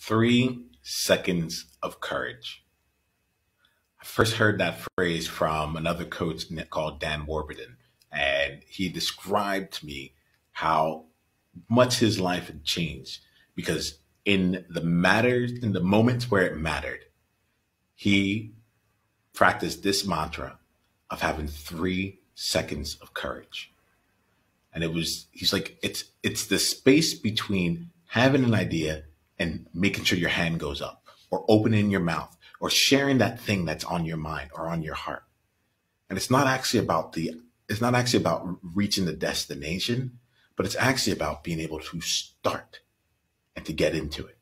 Three seconds of courage. I first heard that phrase from another coach called Dan Warburton, and he described to me how much his life had changed because in the matters, in the moments where it mattered, he practiced this mantra of having three seconds of courage. And it was, he's like, it's, it's the space between having an idea and making sure your hand goes up or opening your mouth or sharing that thing that's on your mind or on your heart. And it's not actually about the, it's not actually about reaching the destination, but it's actually about being able to start and to get into it.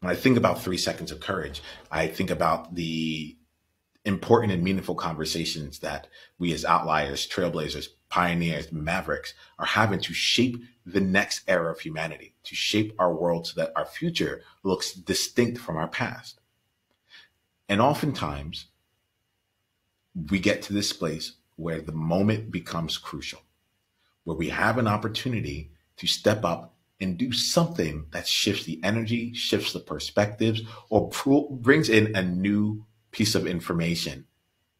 When I think about three seconds of courage, I think about the important and meaningful conversations that we as outliers, trailblazers, pioneers, mavericks are having to shape the next era of humanity, to shape our world so that our future looks distinct from our past. And oftentimes, we get to this place where the moment becomes crucial, where we have an opportunity to step up and do something that shifts the energy, shifts the perspectives, or brings in a new piece of information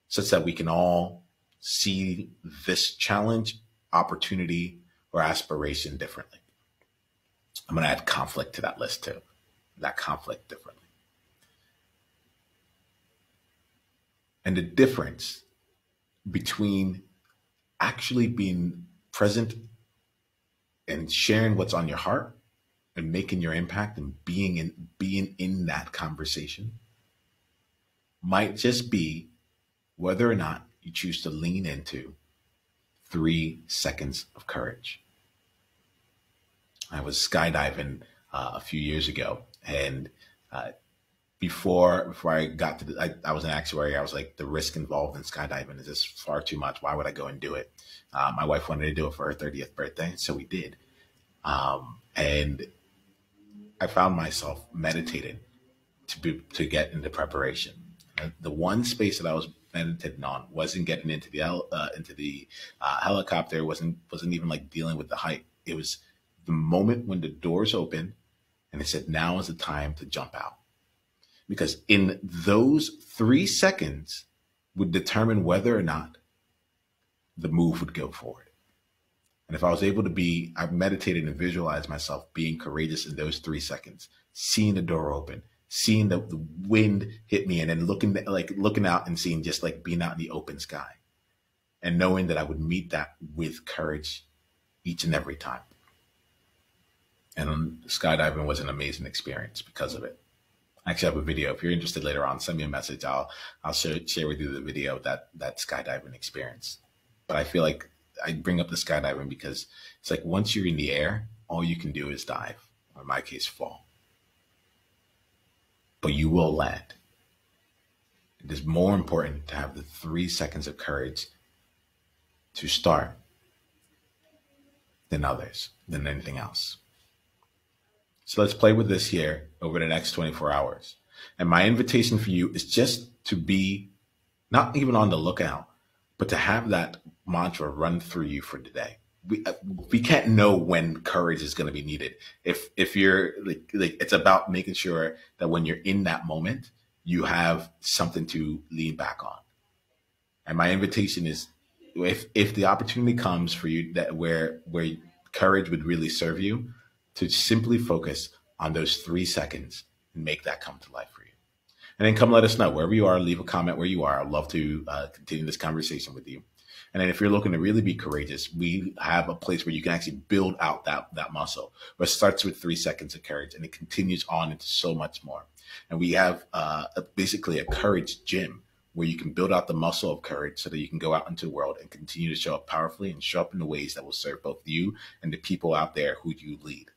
such that we can all see this challenge, opportunity, or aspiration differently. I'm going to add conflict to that list too. That conflict differently. And the difference between actually being present and sharing what's on your heart and making your impact and being in being in that conversation might just be whether or not you choose to lean into three seconds of courage. I was skydiving uh, a few years ago, and uh, before before I got to the, I, I, was an actuary. I was like, the risk involved in skydiving is just far too much. Why would I go and do it? Uh, my wife wanted to do it for her 30th birthday, so we did. Um, and I found myself meditating to be, to get into preparation. The one space that I was meditating on wasn't getting into the uh, into the uh, helicopter. wasn't wasn't even like dealing with the height. It was the moment when the doors opened and it said, "Now is the time to jump out." Because in those three seconds would determine whether or not the move would go forward. And if I was able to be, I meditated and visualized myself being courageous in those three seconds, seeing the door open, seeing the, the wind hit me and then looking like looking out and seeing just like being out in the open sky and knowing that I would meet that with courage each and every time. And skydiving was an amazing experience because of it. I actually have a video. If you're interested later on, send me a message. I'll I'll share share with you the video of that that skydiving experience. But I feel like I bring up the skydiving because it's like once you're in the air, all you can do is dive, or in my case, fall but you will land. It is more important to have the three seconds of courage to start than others, than anything else. So let's play with this here over the next 24 hours. And my invitation for you is just to be not even on the lookout, but to have that mantra run through you for today we uh, we can't know when courage is going to be needed. If if you're like like it's about making sure that when you're in that moment, you have something to lean back on. And my invitation is, if if the opportunity comes for you that where where courage would really serve you, to simply focus on those three seconds and make that come to life for you. And then come let us know wherever you are. Leave a comment where you are. I'd love to uh, continue this conversation with you. And then if you're looking to really be courageous, we have a place where you can actually build out that, that muscle. Where it starts with three seconds of courage and it continues on into so much more. And we have uh, a, basically a courage gym where you can build out the muscle of courage so that you can go out into the world and continue to show up powerfully and show up in the ways that will serve both you and the people out there who you lead.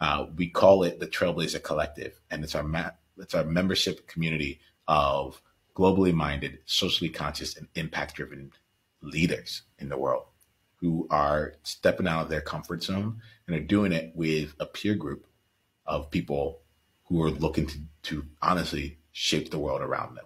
Uh, we call it the Trailblazer Collective, and it's our ma- it's our membership community of globally minded, socially conscious, and impact driven leaders in the world who are stepping out of their comfort zone and are doing it with a peer group of people who are looking to, to honestly shape the world around them.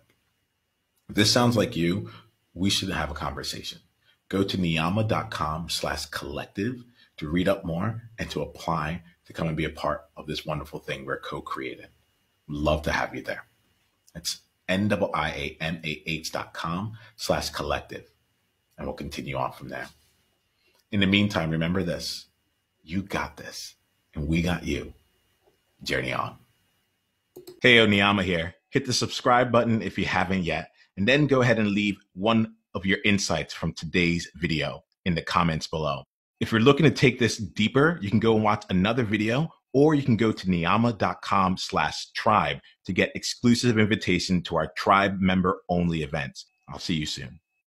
If this sounds like you, we should have a conversation. Go to niiamah.com slash collective to read up more and to apply to come and be a part of this wonderful thing we're co-creating. Love to have you there. It's N-I-A-M-A-H dot com slash collective. And we'll continue on from there. In the meantime, remember this. You got this. And we got you. Journey on. Hey, Oniyama here. Hit the subscribe button if you haven't yet, and then go ahead and leave one of your insights from today's video in the comments below. If you're looking to take this deeper, you can go and watch another video or you can go to niiamah.com slash tribe to get exclusive invitation to our tribe member only events. I'll see you soon.